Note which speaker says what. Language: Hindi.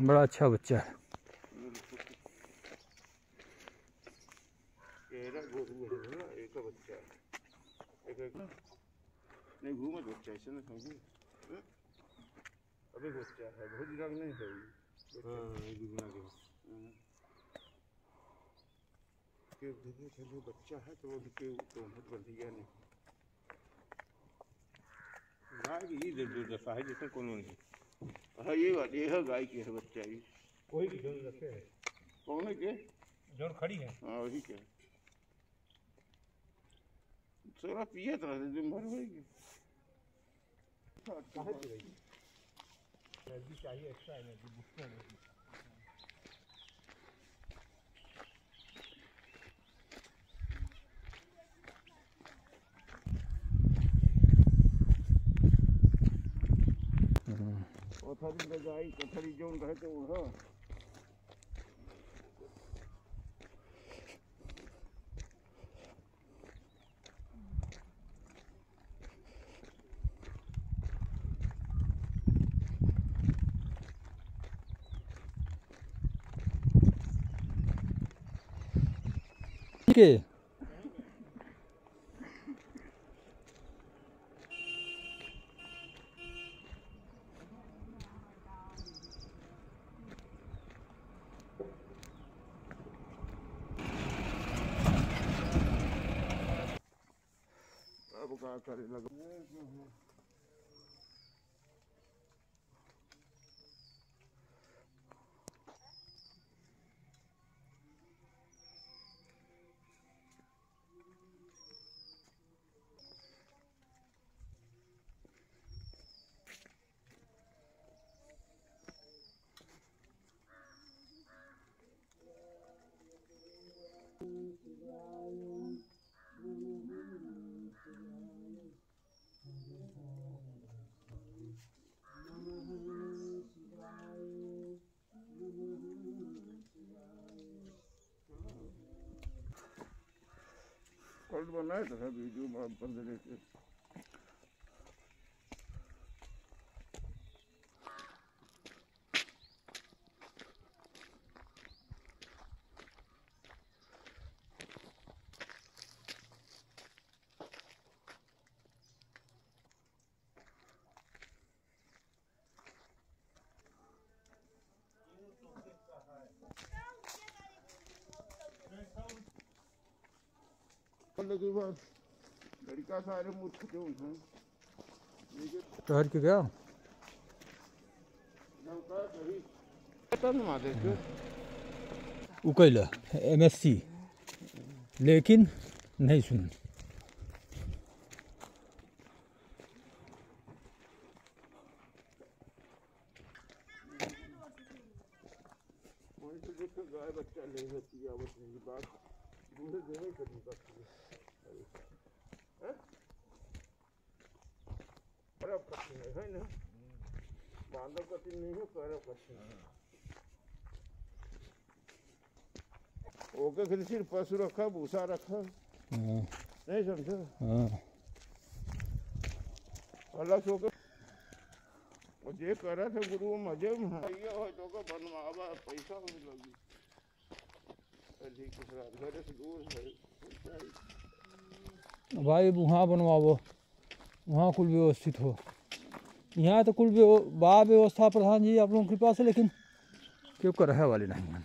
Speaker 1: बड़ा अच्छा बच्चा है।
Speaker 2: बच्चा है भी तो वो भी बहुत बंध गया नहीं गाय दो दफ़ा है, जिसमें कौन नहीं हाँ ये बात ये है गाय की है बच्चा ये।
Speaker 3: कोई की जोन रखे है।
Speaker 2: कौन है के
Speaker 3: जोन खड़ी है।
Speaker 2: हाँ वही के थोड़ा पिए तो रहते दिन भर
Speaker 3: से एनर्जी चाहिए एक्स्ट्रा एनर्जी बुक
Speaker 2: कोठरी में जाई कोठरी जोन रहे तो वो
Speaker 1: के
Speaker 2: करे लगा बनाया था वीडियो बंद लेके लड़का सारे मूर्ख थे उनसे
Speaker 1: ठहर के गया
Speaker 2: नौका कभी तन मारे थे
Speaker 1: उकैल एम एस सी लेकिन नहीं सुन
Speaker 2: वहीं से देख के गाय बच्चा ले होती है आवत नहीं बात बूढ़े देवे करनी बात करब कठिन ओके फिर सिर्फ़ पशु रखा भूसा रखा नहीं समझो जे करा था गुरु मज़े में। ये हो तो बनवावा पैसा लगी घर से दूर है
Speaker 1: भाई, वहाँ बनवाओ, वहाँ कुल व्यवस्थित हो यहाँ तो कुल वाह व्यवस्था प्रधान जी आप लोगों के पास है लेकिन क्यों कर रहे वाले नहीं हैं।